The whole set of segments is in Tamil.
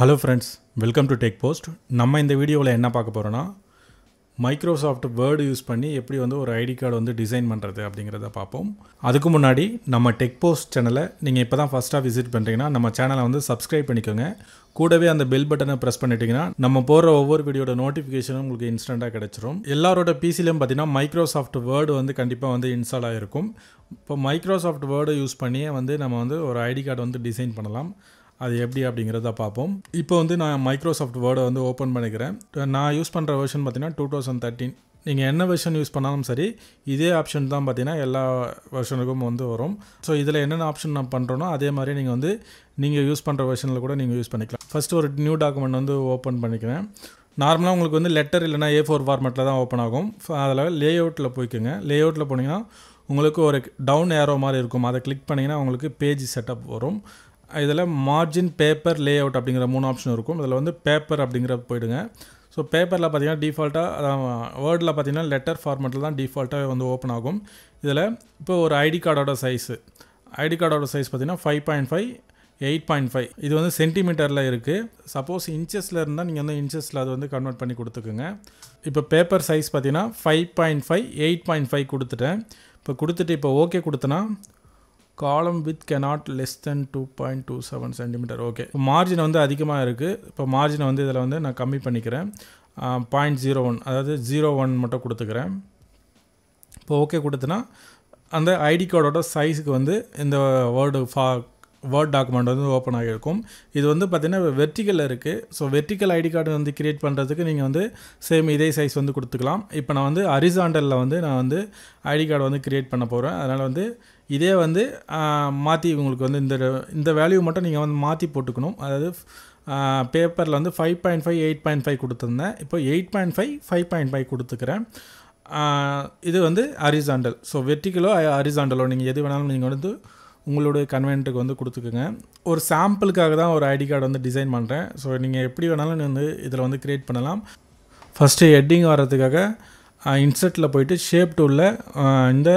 Hello friends welcome to Tech Post நம்ம இந்த வீடியோவில் என்ன பார்க்க போகிறோன்னா மைக்ரோசாஃப்ட் வேர்டு யூஸ் பண்ணி எப்படி வந்து ஒரு ஐடி கார்டு வந்து டிசைன் பண்ணுறது அப்படிங்கிறத பார்ப்போம். அதுக்கு முன்னாடி நம்ம டெக் போஸ்ட் சேனலை நீங்கள் இப்போ தான் ஃபஸ்ட்டாக விசிட் பண்ணுறீங்கன்னா நம்ம சேனலை வந்து சப்ஸ்கிரைப் பண்ணிக்கோங்க. கூடவே அந்த பெல் பட்டனை ப்ரெஸ் பண்ணிட்டீங்கன்னா நம்ம போகிற ஒவ்வொரு வீடியோட நோட்டிஃபிகேஷனும் உங்களுக்கு இன்ஸ்டண்ட்டாக கிடச்சிரும். எல்லாரோட பிசிலையும் பார்த்தீங்கன்னா மைக்ரோசாஃப்ட் வேர்டு வந்து கண்டிப்பாக வந்து இன்ஸ்டால் ஆகிருக்கும் இப்போ மைக்ரோசாஃப்ட் வேர்டை யூஸ் பண்ணியே வந்து நம்ம வந்து ஒரு ஐடி கார்டு வந்து டிசைன் பண்ணலாம். அது எப்படி அப்படிங்கிறத பார்ப்போம். இப்போ வந்து நான் மைக்ரோசாஃப்ட் வேர்டை வந்து ஓப்பன் பண்ணிக்கிறேன். நான் யூஸ் பண்ணுற வெர்ஷன் பார்த்தீங்கன்னா டூ தௌசண்ட் தேர்ட்டின் நீங்கள் என்ன வெர்ஷன் யூஸ் பண்ணாலும் சரி இதே ஆப்ஷன் தான் பார்த்தீங்கன்னா எல்லா வெர்ஷனுக்கும் வந்து வரும். ஸோ இதில் என்னென்ன ஆப்ஷன் நான் பண்ணுறோனோ அதே மாதிரி நீங்கள் வந்து நீங்கள் யூஸ் பண்ணுற வெர்ஷனில் கூட நீங்கள் யூஸ் பண்ணிக்கலாம். ஃபஸ்ட்டு ஒரு நியூ டாக்குமெண்ட் வந்து ஓப்பன் பண்ணிக்கிறேன். நார்மலாக உங்களுக்கு வந்து லெட்டர் இல்லைனா ஏ ஃபோர் ஃபார்மெட்டில் தான் ஓப்பன் ஆகும். அதில் லே அவுட்டில் போய்க்குங்க லே அவுட்டில் போனீங்கன்னா உங்களுக்கு ஒரு டவுன் ஏரோ மாதிரி இருக்கும். அதை கிளிக் பண்ணிங்கன்னா உங்களுக்கு பேஜ் செட்டப் வரும். இதில் மார்ஜின் பேப்பர் லே அவுட் அப்படிங்கிற மூணு ஆப்ஷன் இருக்கும். இதில் வந்து பேப்பர் அப்படிங்கிற போயிடுங்க. ஸோ பேப்பரில் பார்த்தீங்கன்னா டிஃபால்ட்டாக அதான் வேர்டில் பார்த்தீங்கன்னா லெட்டர் ஃபார்மெட்டில் தான் டிஃபால்ட்டாக வந்து ஓப்பன் ஆகும். இதில் இப்போ ஒரு ஐடி கார்டோட சைஸு ஐடி கார்டோட சைஸ் பார்த்தீங்கன்னா five point five eight point five இது வந்து சென்டிமீட்டரில் இருக்குது சப்போஸ் இன்ச்சஸில் இருந்தால் நீங்கள் வந்து இன்ச்சஸில் அது வந்து கன்வெர்ட் பண்ணி கொடுத்துக்குங்க. இப்போ பேப்பர் சைஸ் பார்த்தீங்கன்னா five point five eight point five கொடுத்துட்டேன். இப்போ கொடுத்துட்டு இப்போ ஓகே கொடுத்தனா column width cannot less than two point two seven centimetre okay margin வந்து அதிகமாக இருக்குது இப்போ மார்ஜினை வந்து இதில் வந்து நான் கம்மி பண்ணிக்கிறேன். பாயிண்ட் ஜீரோ ஒன் அதாவது ஜீரோ ஒன் மட்டும் கொடுத்துக்கிறேன். இப்போ ஓகே கொடுத்தனா அந்த ஐடி கார்டோட சைஸுக்கு வந்து இந்த வேர்டு ஃபா வேர்ட் டாக்குமெண்ட் வந்து ஓப்பன் ஆகியிருக்கும். இது வந்து பார்த்திங்கன்னா வெர்டிக்கலில் இருக்குது ஸோ வெர்டிக்கல் ஐடி கார்டு வந்து க்ரியேட் பண்ணுறதுக்கு நீங்கள் வந்து சேம் இதே சைஸ் வந்து கொடுத்துக்கலாம். இப்போ நான் வந்து அரிசாண்டலில் வந்து நான் வந்து ஐடி கார்டு வந்து க்ரியேட் பண்ண போகிறேன் அதனால் வந்து இதே வந்து மாற்றி உங்களுக்கு வந்து இந்த இந்த வேல்யூ மட்டும் நீங்கள் வந்து மாற்றி போட்டுக்கணும். அதாவது பேப்பரில் வந்து five point five eight point five கொடுத்துருந்தேன். இப்போ eight point five five point five கொடுத்துக்கிறேன். இது வந்து அரிசாண்டல் ஸோ வெர்டிக்கலோ அரிசாண்டலோ நீங்கள் எது வேணாலும் நீங்கள் வந்து உங்களுடைய கன்வென்ட்டுக்கு வந்து கொடுத்துக்குங்க. ஒரு சாம்பிளுக்காக தான் ஒரு ஐடி கார்டு வந்து டிசைன் பண்ணுறேன் ஸோ நீங்கள் எப்படி வேணாலும் வந்து இதில் வந்து க்ரியேட் பண்ணலாம். ஃபஸ்ட்டு ஹெட்டிங் வர்றதுக்காக இன்சர்ட்டில் போயிட்டு ஷேப் டூலில் இந்த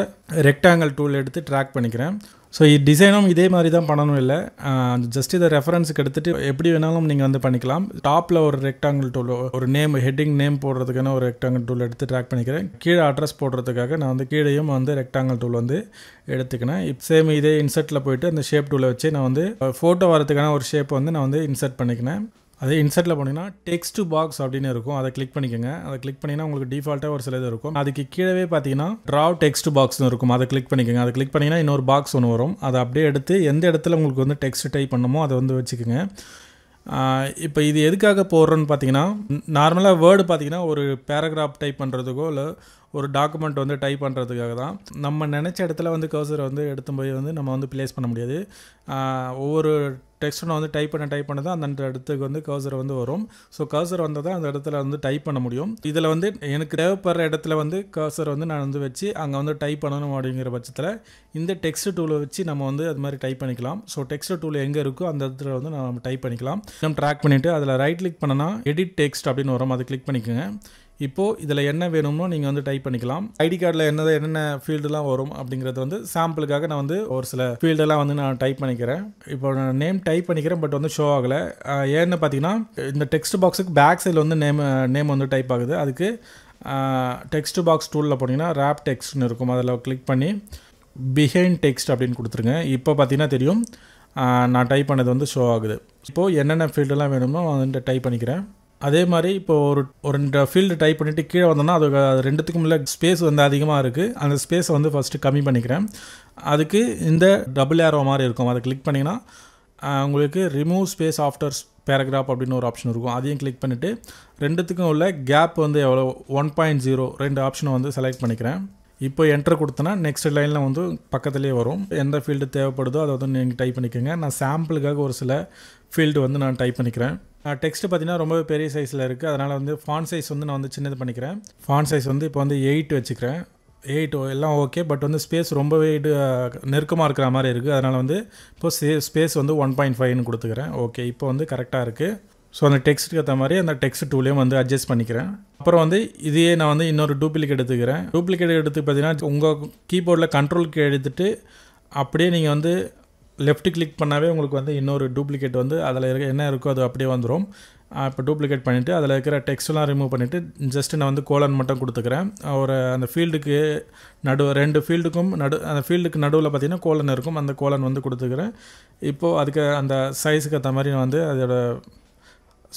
ரெக்டாங்கிள் டூல் எடுத்து ட்ராக் பண்ணிக்கிறேன். ஸோ இது டிசைனும் இதே மாதிரி தான் பண்ணணும் இல்லை. ஜஸ்ட் இதை ரெஃபரன்ஸுக்கு எடுத்துகிட்டு எப்படி வேணாலும் நீங்கள் வந்து பண்ணிக்கலாம். டாப்பில் ஒரு ரெக்டாங்கிள் டூல் ஒரு நேம் ஹெட்டிங் நேம் போடுறதுக்கான ஒரு ரெக்டாங்கிள் டூல் எடுத்து ட்ராக் பண்ணிக்கிறேன். கீழே அட்ரஸ் போடுறதுக்காக நான் வந்து கீழேயும் வந்து ரெக்டாங்கிள் டூல் வந்து எடுத்துக்கினேன் இப்போ சேம் இதே இன்சர்ட்டில் போயிட்டு அந்த ஷேப் டூலை வச்சு நான் வந்து ஃபோட்டோ வரதுக்கான ஒரு ஷேப் வந்து நான் வந்து இன்சர்ட் பண்ணிக்கினேன் அதே இன்சர்ட்டில் போனீங்கன்னா டெக்ஸ்ட் பாக்ஸ் அப்படின்னு இருக்கும். அதை கிளிக் பண்ணிக்கோங்க. அதை கிளிக் பண்ணிங்கன்னா உங்களுக்கு டிஃபால்ட்டாக ஒரு சில இது இருக்கும். அதுக்கு கீழே பார்த்தீங்கன்னா ட்ராவ் டெக்ஸ்ட் பாக்ஸ்னு இருக்கும். அதை கிளிக் பண்ணிக்கோங்க. அதை கிளிக் பண்ணிங்கன்னா இன்னொரு பாக்ஸ் ஒன்று வரும். அதை அப்படியே எடுத்து எந்த இடத்துல உங்களுக்கு வந்து டெக்ஸ்ட் டைப் பண்ணமோ அதை வந்து வச்சுக்கோங்க. இப்போ இது எதுக்காக போடுறோன்னு பார்த்தீங்கன்னா நார்மலாக வேர்டு பார்த்தீங்கன்னா ஒரு பேராகிராஃப் டைப் பண்ணுறதுக்கோ இல்லை ஒரு டாக்குமெண்ட் வந்து டைப் பண்ணுறதுக்காக தான். நம்ம நினச்ச இடத்துல வந்து கர்சரை வந்து எடுத்து போய் வந்து நம்ம வந்து ப்ளேஸ் பண்ண முடியாது. ஒவ்வொரு டெக்ஸ்ட்டை வந்து டைப் பண்ண டைப் பண்ண தான் அந்த இடத்துக்கு வந்து கர்சர் வந்து வரும். ஸோ கர்சர் வந்தால் தான் அந்த இடத்துல வந்து டைப் பண்ண முடியும். இதில் வந்து எனக்கு தேவைப்படுற இடத்துல வந்து கர்சர் வந்து நான் வந்து வச்சு அங்கே வந்து டைப் பண்ணணும் அப்படிங்கிற பட்சத்தில் இந்த டெக்ஸ்ட் டூலை வச்சு நம்ம வந்து அது மாதிரி டைப் பண்ணிக்கலாம். ஸோ டெக்ஸ்ட் டூல் எங்கே இருக்கோ அந்த இடத்துல வந்து நம்ம டைப் பண்ணிக்கலாம். நம்ம ட்ராக் பண்ணிவிட்டு அதில் ரைட் கிளிக் பண்ணனா எடிட் டெக்ஸ்ட் அப்படின்னு வரும். அதை கிளிக் பண்ணிக்கோங்க. இப்போது இதில் என்ன வேணுமோ நீங்கள் வந்து டைப் பண்ணிக்கலாம். ஐடி கார்டில் என்ன என்னென்ன ஃபீல்டுலாம் வரும் அப்படிங்கிறது வந்து சாம்பிளுக்காக நான் வந்து ஒரு சில ஃபீல்டெல்லாம் வந்து நான் டைப் பண்ணிக்கிறேன். இப்போ நான் நேம் டைப் பண்ணிக்கிறேன் பட் வந்து ஷோ ஆகலை. ஏன்னு பார்த்தீங்கன்னா இந்த டெக்ஸ்ட் பாக்ஸுக்கு பேக் சைடில் வந்து நேம் நேம் வந்து டைப் ஆகுது. அதுக்கு டெக்ஸ்ட் பாக்ஸ் டூலில் போனீங்கன்னா ரேப் டெக்ஸ்ட்னு இருக்கும். அதில் கிளிக் பண்ணி பிஹைண்ட் டெக்ஸ்ட் அப்படின்னு கொடுத்துருங்க. இப்போ பார்த்தீங்கன்னா தெரியும். நான் டைப் பண்ணது வந்து ஷோ ஆகுது. இப்போது என்னென்ன ஃபீல்டெல்லாம் வேணுமோ வந்து டைப் பண்ணிக்கிறேன். அதே மாதிரி இப்போ ஒரு ஒரு ரெண்டு ஃபீல்டு டைப் பண்ணிவிட்டு கீழே வந்தோம்னா அது அது ரெண்டுத்துக்கும் உள்ள ஸ்பேஸ் வந்து அதிகமாக இருக்குது அந்த ஸ்பேஸை வந்து ஃபஸ்ட்டு கம்மி பண்ணிக்கிறேன். அதுக்கு இந்த டபுள் ஏரோ மாதிரி இருக்கும். அதை கிளிக் பண்ணிங்கன்னா உங்களுக்கு ரிமூவ் ஸ்பேஸ் ஆஃப்டர் பேராகிராஃப் அப்படின்னு ஒரு ஆப்ஷன் இருக்கும். அதையும் கிளிக் பண்ணிவிட்டு ரெண்டுத்துக்கும் உள்ள கேப் வந்து எவ்வளோ ஒன் பாயிண்ட் ஜீரோ ரெண்டு ஆப்ஷனை வந்து செலக்ட் பண்ணிக்கிறேன். இப்போ என்ட்ரு கொடுத்தனா நெக்ஸ்ட் லைனில் வந்து பக்கத்துலேயே வரும். எந்த ஃபீல்டு தேவைப்படுதோ அதை வந்து நீங்கள் டைப் பண்ணிக்கோங்க. நான் சாம்பிளுக்காக ஒரு சில ஃபீல்டு வந்து நான் டைப் பண்ணிக்கிறேன். டெக்ஸ்ட் பார்த்தீங்கன்னா ரொம்ப பெரிய சைஸில் இருக்குது அதனால் வந்து ஃபான் சைஸ் வந்து நான் வந்து சின்னது பண்ணிக்கிறேன். ஃபான் சைஸ் வந்து இப்போ வந்து எயிட் வச்சுக்கிறேன். எயிட் எல்லாம் ஓகே பட் வந்து ஸ்பேஸ் ரொம்பவே இது நெருக்கமாக இருக்கிற மாதிரி இருக்குது அதனால் வந்து இப்போ சே ஸ்பேஸ் வந்து ஒன் பாயிண்ட் ஃபைவ்னு கொடுத்துக்கிறேன். ஓகே இப்போ வந்து கரெக்டாக இருக்குது ஸோ அந்த டெக்ஸ்ட்டுக்கு ஏற்ற மாதிரி அந்த டெக்ஸ்ட் டூலையும் வந்து அட்ஜஸ்ட் பண்ணிக்கிறேன். அப்புறம் வந்து இதையே நான் வந்து இன்னொரு டூப்ளிகேட் எடுத்துக்கிறேன். டூப்ளிகேட் எடுத்து பார்த்தீங்கன்னா உங்கள் கீபோர்டில் கண்ட்ரோலுக்கு எடுத்துகிட்டு அப்படியே நீங்கள் வந்து லெஃப்ட் கிளிக் பண்ணாவே உங்களுக்கு வந்து இன்னொரு டூப்ளிகேட் வந்து அதில் இருக்க என்ன இருக்கோ அது அப்படியே வந்துடும் இப்போ டூப்ளிகேட் பண்ணிவிட்டு அதில் இருக்கிற டெக்ஸ்ட்லாம் ரிமூவ் பண்ணிவிட்டு ஜஸ்ட் நான் வந்து கோலன் மட்டும் கொடுத்துக்கிறேன். ஒரு அந்த ஃபீல்டுக்கு நடு ரெண்டு ஃபீல்டுக்கும் நடு அந்த ஃபீல்டுக்கு நடுவில் பார்த்தீங்கன்னா கோலன் இருக்கும். அந்த கோலன் வந்து கொடுத்துக்கிறேன். இப்போது அதுக்கு அந்த சைஸுக்கு ஏற்ற மாதிரி நான் வந்து அதோட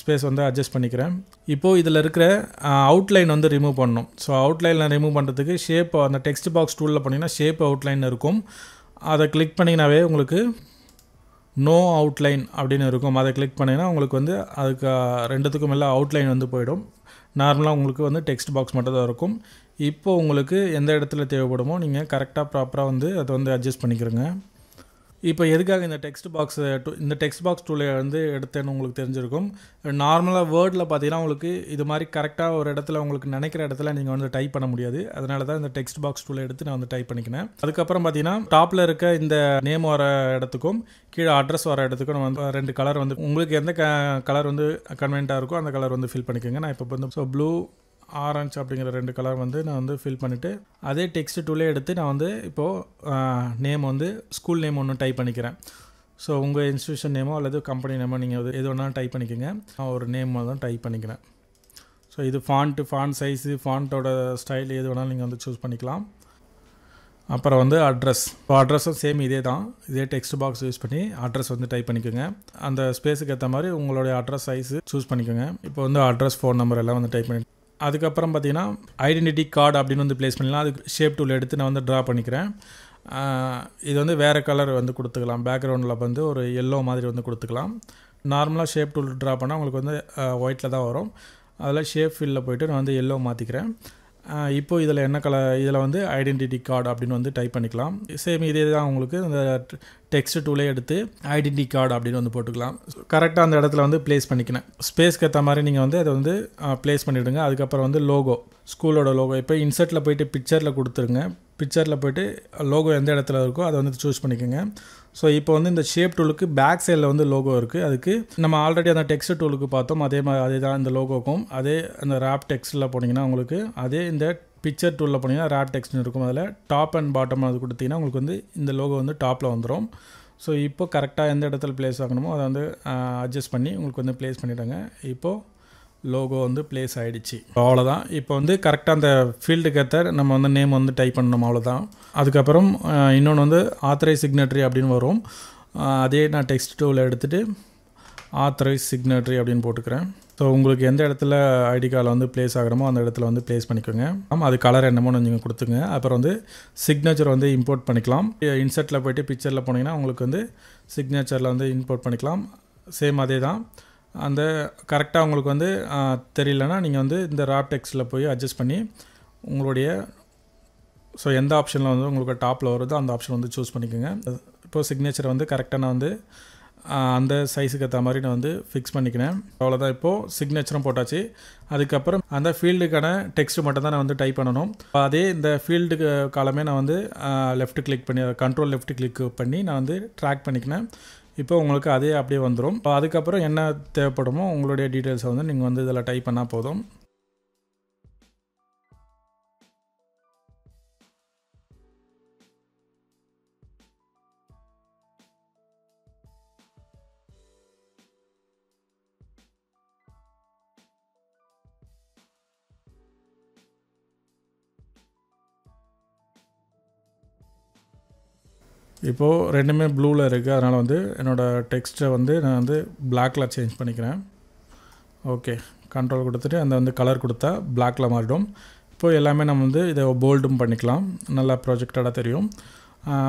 ஸ்பேஸ் வந்து அட்ஜஸ்ட் பண்ணிக்கிறேன். இப்போது இதில் இருக்கிற அவுட்லைன் வந்து ரிமூவ் பண்ணணும். ஸோ அவுட்லைனில் ரிமூவ் பண்ணுறதுக்கு ஷேப் அந்த டெக்ஸ்ட் பாக்ஸ் டூலில் பண்ணிங்கன்னா ஷேப் அவுட்லைன் இருக்கும். அதை கிளிக் பண்ணிங்கனாவே உங்களுக்கு நோ அவுட்லைன் அப்படின்னு இருக்கும். அதை கிளிக் பண்ணிங்கன்னா உங்களுக்கு வந்து அதுக்கு ரெண்டுத்துக்கும் மேலே அவுட்லைன் வந்து போயிடும். நார்மலாக உங்களுக்கு வந்து டெக்ஸ்ட் பாக்ஸ் மட்டும் தான் இருக்கும். இப்போ உங்களுக்கு எந்த இடத்துல தேவைப்படுமோ நீங்கள் கரெக்டாக ப்ராப்பராக வந்து அதை வந்து அட்ஜஸ்ட் பண்ணிக்கிறோங்க. இப்போ எதுக்காக இந்த டெக்ஸ்ட் பாக்ஸ் இந்த டெக்ஸ்ட் பாக்ஸ் டூலை வந்து எடுத்தேன்னு உங்களுக்கு தெரிஞ்சிருக்கும். நார்மலாக வேர்டில் பார்த்தீங்கன்னா உங்களுக்கு இது மாதிரி கரெக்டாக ஒரு இடத்துல உங்களுக்கு நினைக்கிற இடத்துல நீங்கள் வந்து டைப் பண்ண முடியாது. அதனால தான் இந்த டெக்ஸ்ட் பாக்ஸ் டூலை எடுத்து நான் வந்து டைப் பண்ணிக்கினேன். அதுக்கப்புறம் பார்த்தீங்கன்னா டாப்பில் இருக்க இந்த நேம் வர இடத்துக்கும் கீழே அட்ரஸ் வர இடத்துக்கும் நம்ம வந்து ரெண்டு கலர் வந்து உங்களுக்கு எந்த க கலர் வந்து கன்வென்ட்டாக இருக்கோ அந்த கலர் வந்து ஃபில் பண்ணிக்கோங்க. நான் இப்போ வந்து ஸோ ப்ளூ ஆரஞ்ச் அப்படிங்கிற ரெண்டு கலர் வந்து நான் வந்து ஃபில் பண்ணிவிட்டு அதே டெக்ஸ்ட் டூலே எடுத்து நான் வந்து இப்போது நேம் வந்து ஸ்கூல் நேம் ஒன்று டைப் பண்ணிக்கிறேன். ஸோ உங்கள் இன்ஸ்டியூஷன் நேமோ அல்லது கம்பெனி நேமோ நீங்கள் எது வேணாலும் டைப் பண்ணிக்கோங்க. நான் ஒரு நேம் தான் டைப் பண்ணிக்கிறேன். ஸோ இது ஃபாண்ட்டு ஃபாண்ட் சைஸு ஃபாண்ட்டோட ஸ்டைல் எது வேணாலும் நீங்கள் வந்து சூஸ் பண்ணிக்கலாம். அப்புறம் வந்து அட்ரஸ் இப்போ அட்ரஸும் சேம் இதே தான். இதே டெக்ஸ்ட் பாக்ஸ் யூஸ் பண்ணி அட்ரஸ் வந்து டைப் பண்ணிக்கோங்க. அந்த ஸ்பேஸுக்கு ஏற்ற மாதிரி உங்களுடைய அட்ரஸ் சைஸு சூஸ் பண்ணிக்கோங்க. இப்போ வந்து அட்ரஸ் ஃபோன் நம்பர் எல்லாம் வந்து டைப் பண்ணி அதுக்கப்புறம் பார்த்தீங்கன்னா ஐடென்டிட்டி கார்டு அப்படின்னு வந்து ப்ளேஸ் பண்ணலாம் அதுக்கு ஷேப் டூல் எடுத்து நான் வந்து ட்ரா பண்ணிக்கிறேன். இது வந்து வேறு கலர் வந்து கொடுத்துக்கலாம். பேக்ரவுண்டில் வந்து ஒரு எல்லோ மாதிரி வந்து கொடுத்துக்கலாம். நார்மலாக ஷேப் டூல் ட்ரா பண்ணால் உங்களுக்கு வந்து ஒயிட்டில் தான் வரும். அதில் ஷேப் ஃபில்லில் போய்ட்டு நான் வந்து எல்லோ மாற்றிக்கிறேன் இப்போ இதில் என்ன கல இதில் வந்து ஐடென்டிட்டி கார்டு அப்படின்னு வந்து டைப் பண்ணிக்கலாம். சேம் இதே தான் உங்களுக்கு இந்த டெக்ஸ்ட் டூலே எடுத்து ஐடென்டி கார்டு அப்படின்னு வந்து போட்டுக்கலாம். கரெக்டாக அந்த இடத்துல வந்து ப்ளேஸ் பண்ணிக்கினேன். ஸ்பேஸ்க்கு ஏற்ற மாதிரி நீங்கள் வந்து அதை வந்து ப்ளேஸ் பண்ணிவிடுங்க அதுக்கப்புறம் வந்து லோகோ ஸ்கூலோட லோகோ இப்போ இன்சர்ட்டில் போயிட்டு பிக்சரில் கொடுத்துருங்க. பிக்சரில் போயிட்டு லோகோ எந்த இடத்துல இருக்கோ அதை வந்து சூஸ் பண்ணிக்கோங்க. ஸோ இப்போ வந்து இந்த ஷேப் டூலுக்கு பேக் சைடில் வந்து லோகோ இருக்குது அதுக்கு நம்ம ஆல்ரெடி அந்த டெக்ஸ்ட் டூலுக்கு பார்த்தோம். அதே மாதிரி அதே தான் இந்த லோகோக்கும் அதே அந்த ரேப் டெக்ஸ்ட்டில் போனீங்கன்னா உங்களுக்கு அதே இந்த பிக்சர் டூலில் போனீங்கன்னா ரேப் டெக்ஸ்ட்னு இருக்கும். அதில் டாப் அண்ட் பாட்டம் அது கொடுத்தீங்கன்னா உங்களுக்கு வந்து இந்த லோகோ வந்து டாப்பில் வந்துடும் ஸோ இப்போ கரெக்டாக எந்த இடத்துல ப்ளேஸ் ஆகணுமோ அதை வந்து அட்ஜஸ்ட் பண்ணி உங்களுக்கு வந்து ப்ளேஸ் பண்ணிவிடுங்க இப்போது லோகோ வந்து ப்ளேஸ் ஆகிடுச்சு அவ்வளோதான் இப்போ வந்து கரெக்டாக அந்த ஃபீல்டுக்கு ஏற்ற நம்ம வந்து நேம் வந்து டைப் பண்ணணும் அவ்வளோதான் அதுக்கப்புறம் இன்னொன்று வந்து ஆத்தரைஸ் சிக்னட்ரி அப்படின்னு வரும். அதே நான் டெக்ஸ்ட் டூவில் எடுத்துகிட்டு ஆத்தரைஸ் சிக்னட்ரி அப்படின்னு போட்டுக்கிறேன். ஸோ உங்களுக்கு எந்த இடத்துல ஐடி கார்டில் வந்து ப்ளேஸ் ஆகிறமோ அந்த இடத்துல வந்து ப்ளேஸ் பண்ணிக்கோங்க. ஆமாம் அது கலர் என்னமோ நீங்கள் கொடுத்துங்க. அப்புறம் வந்து சிக்னேச்சர் வந்து இம்போர்ட் பண்ணிக்கலாம். இன்சர்ட்டில் போய்ட்டு பிக்சரில் போனீங்கன்னா உங்களுக்கு வந்து சிக்னேச்சரில் வந்து இம்போர்ட் பண்ணிக்கலாம். சேம் அதே தான் அந்த கரெக்டாக உங்களுக்கு வந்து தெரியலனா நீங்கள் வந்து இந்த ராப் டெக்ஸ்ட்டில் போய் அட்ஜஸ்ட் பண்ணி உங்களுடைய ஸோ எந்த ஆப்ஷனில் வந்து உங்களுக்கு டாப்பில் வருதோ அந்த ஆப்ஷன் வந்து சூஸ் பண்ணிக்கோங்க. இப்போது சிக்னேச்சர் வந்து கரெக்டாக நான் வந்து அந்த சைஸுக்கு ஏற்ற மாதிரி நான் வந்து ஃபிக்ஸ் பண்ணிக்கினேன் அவ்வளோதான் இப்போது சிக்னேச்சரும் போட்டாச்சு. அதுக்கப்புறம் அந்த ஃபீல்டுக்கான டெக்ஸ்ட் மட்டும் தான் நான் வந்து டைப் பண்ணணும். அதே இந்த ஃபீல்டுக்கு காலமே நான் வந்து லெஃப்ட் கிளிக் பண்ணி கண்ட்ரோல் லெஃப்ட் கிளிக் பண்ணி நான் வந்து ட்ராக் பண்ணிக்கினேன் இப்போ உங்களுக்கு அதே அப்படியே வந்துடும் அதுக்கப்புறம் என்ன தேவைப்படுமோ உங்களுடைய டீட்டெயில்ஸை வந்து நீங்கள் வந்து இதில் டைப் பண்ணால் போதும். இப்போது ரெண்டுமே ப்ளூவில் இருக்குது அதனால் வந்து என்னோடய டெக்ஸ்ட்டை வந்து நான் வந்து பிளாக்கில் சேஞ்ச் பண்ணிக்கிறேன். ஓகே கண்ட்ரோல் கொடுத்துட்டு அந்த வந்து கலர் கொடுத்தா பிளாக்கில் மாறிடும். இப்போது எல்லாமே நம்ம வந்து இதை போல்டும் பண்ணிக்கலாம். நல்லா ப்ராஜெக்டடாக தெரியும்.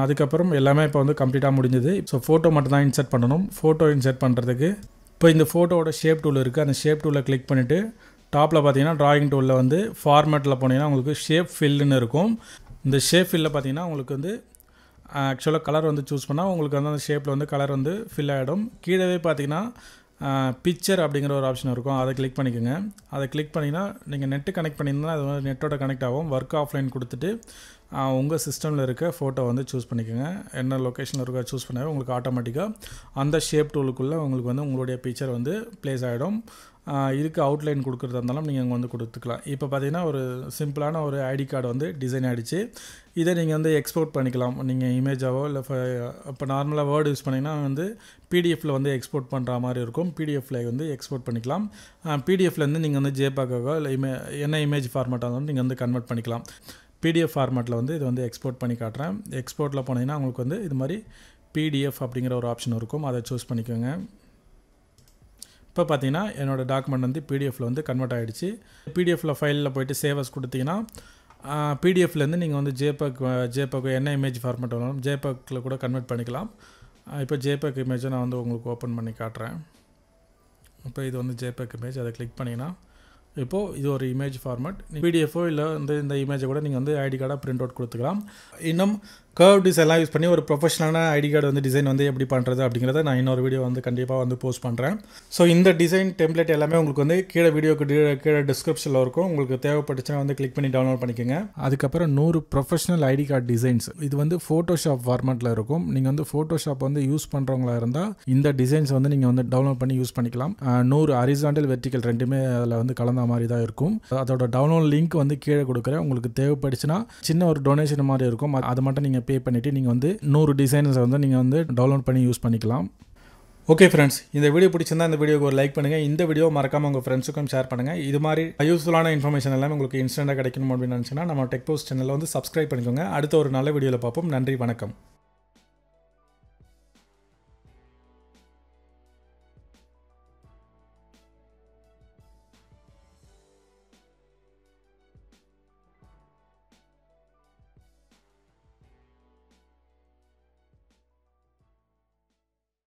அதுக்கப்புறம் எல்லாமே இப்போ வந்து கம்ப்ளீட்டாக முடிஞ்சது. ஸோ ஃபோட்டோ மட்டும் தான் இன்சர்ட் பண்ணணும். ஃபோட்டோ இன்சர்ட் பண்ணுறதுக்கு இப்போ இந்த ஃபோட்டோவோட ஷேப் டூல் இருக்குது அந்த ஷேப் டூலில் கிளிக் பண்ணிவிட்டு டாப்பில் பார்த்தீங்கன்னா ட்ராயிங் டூலில் வந்து ஃபார்மேட்டில் போனீங்கன்னா உங்களுக்கு ஷேப் ஃபில்லுன்னு இருக்கும். இந்த ஷேப் ஃபில்லில் பார்த்தீங்கன்னா உங்களுக்கு வந்து ஆக்சுவலாக கலர் வந்து சூஸ் பண்ணால் உங்களுக்கு வந்து அந்த ஷேப்பில் வந்து கலர் வந்து ஃபில் ஆகிடும் கீழே பார்த்தீங்கன்னா பிக்சர் அப்படிங்கிற ஒரு ஆப்ஷன் இருக்கும். அதை கிளிக் பண்ணிக்கோங்க. அதை கிளிக் பண்ணிங்கன்னா நீங்கள் நெட்டு கனெக்ட் பண்ணியிருந்தால் அது வந்து நெட்டோட கனெக்ட் ஆகும். ஒர்க் ஆஃப்லைன் கொடுத்துட்டு உங்கள் சிஸ்டமில் இருக்க ஃபோட்டோ வந்து சூஸ் பண்ணிக்கோங்க. என்ன லொக்கேஷனில் இருக்கோ சூஸ் பண்ணாவே உங்களுக்கு ஆட்டோமேட்டிக்காக அந்த ஷேப் டூலுக்குள்ளே உங்களுக்கு வந்து உங்களுடைய பிக்சர் வந்து ப்ளேஸ் ஆகிடும் இதுக்கு அவுட்லைன் கொடுக்குறதா இருந்தாலும் நீங்கள் அங்கே வந்து கொடுத்துக்கலாம். இப்போ பார்த்தீங்கன்னா ஒரு சிம்பிளான ஒரு ஐடி கார்டு வந்து டிசைன் ஆகிடுச்சு இதை நீங்கள் வந்து எக்ஸ்போர்ட் பண்ணிக்கலாம். நீங்கள் இமேஜாவோ இல்லை இப்போ நார்மலாக வேர்டு யூஸ் பண்ணிங்கன்னா வந்து பிடிஎஃப்பில் வந்து எக்ஸ்போர்ட் பண்ணுற மாதிரி இருக்கும். பிடிஎஃப்பில் வந்து எக்ஸ்போர்ட் பண்ணிக்கலாம். பிடிஎஃப்லேருந்து நீங்கள் வந்து ஜேபாக்காகோ இல்லை இமே என்ன இமேஜ் ஃபார்மேட்டாக இருந்தாலும் நீங்கள் வந்து கன்வெர்ட் பண்ணிக்கலாம். பிடிஎஃப் ஃபார்மேட்டில் வந்து இது வந்து எக்ஸ்போர்ட் பண்ணி காட்டுறேன். எக்ஸ்போர்ட்டில் போனீங்கன்னா உங்களுக்கு வந்து இது மாதிரி பிடிஎஃப் அப்படிங்கிற ஒரு ஆப்ஷன் இருக்கும். அதை சூஸ் பண்ணிக்கோங்க. இப்போ பார்த்தீங்கன்னா என்னோடய டாக்குமெண்ட் வந்து பிடிஎஃப்பில் வந்து கன்வெர்ட் ஆகிடுச்சு பிடிஎஃப்பில் ஃபைலில் போயிட்டு சேவஸ் கொடுத்தீங்கன்னா பிடிஎஃப்லேருந்து நீங்கள் வந்து ஜேபக் ஜேபக் என்ன இமேஜ் ஃபார்மேட் வேணாலும் ஜேபக்கில் கூட கன்வெர்ட் பண்ணிக்கலாம். இப்போ ஜேபக் இமேஜை நான் வந்து உங்களுக்கு ஓப்பன் பண்ணி காட்டுறேன். இப்போ இது வந்து ஜேபக் இமேஜ் அதை கிளிக் பண்ணிங்கன்னா இப்போது இது ஒரு இமேஜ் ஃபார்மேட் பிடிஎஃபோ இல்லை வந்து இந்த இமேஜை கூட நீங்கள் வந்து ஐடி கார்டாக பிரிண்ட் அவுட் கொடுத்துக்கலாம். இன்னும் கர்வ் டிஸ் எல்லாம் யூஸ் பண்ணி ஒரு ப்ரொஃபஷனலான ஐடி கார்டு வந்து டிசைன் வந்து எப்படி பண்ணுறது அப்படிங்கிறத நான் இன்னொரு வீடியோ வந்து கண்டிப்பாக வந்து போஸ்ட் பண்ணுறேன் ஸோ இந்த டிசைன் டெம்ப்ளேட் எல்லாமே உங்களுக்கு வந்து கீழே வீடியோக்கு கீழே டிஸ்கிரிப்ஷனில் இருக்கும். உங்களுக்கு தேவைப்பட்டுச்சுன்னா வந்து கிளிக் பண்ணி டவுன்லோட் பண்ணிக்கோங்க. அதுக்கப்புறம் நூறு ப்ரொஃபஷனல் ஐடி கார்டு டிசைன்ஸ் இது வந்து ஃபோட்டோஷாப் ஃபார்மேட்டில் இருக்கும். நீங்கள் வந்து ஃபோட்டோஷாப் வந்து யூஸ் பண்ணுறவங்களா இருந்தால் இந்த டிசைன்ஸ் வந்து நீங்கள் வந்து டவுன்லோட் பண்ணி யூஸ் பண்ணிக்கலாம். நூறு அரிசாண்டல் வெர்டிக்கல் ரெண்டுமே அதில் வந்து கலந்த மாதிரி தான் இருக்கும். அதோட டவுன்லோட் லிங்க் வந்து கீழே கொடுக்குறேன். உங்களுக்கு தேவைப்படுச்சுன்னா சின்ன ஒரு டொனேஷன் மாதிரி இருக்கும். அது மட்டும் நீங்கள் பே பண்ணிவிட்டு நீங்கள் வந்து நூறு டிசைன்ஸை வந்து நீங்கள் வந்து டவுன்லோட் பண்ணி யூஸ் பண்ணிக்கலாம். ஓகே ஃப்ரெண்ட்ஸ் இந்த வீடியோ பிடிச்சிருந்தா இந்த வீடியோக்கு ஒரு லைக் பண்ணுங்கள் இந்த வீடியோ மறக்காமல் உங்கள் ஃப்ரெண்ட்ஸுக்கும் ஷேர் பண்ணுங்கள் இது மாதிரி யூஸ்ஃபுல்லான இன்ஃபர்மேஷன் எல்லாமே உங்களுக்கு இன்ஸ்டண்ட்டாக கிடைக்கணும் அப்படின்னு நினச்சிங்கன்னா நம்ம டெக் போஸ்ட் சேனலில் வந்து சப்ஸ்கிரைப் பண்ணிக்கோங்க. அடுத்த ஒரு நல்ல வீடியோவில் பார்ப்போம். நன்றி வணக்கம்.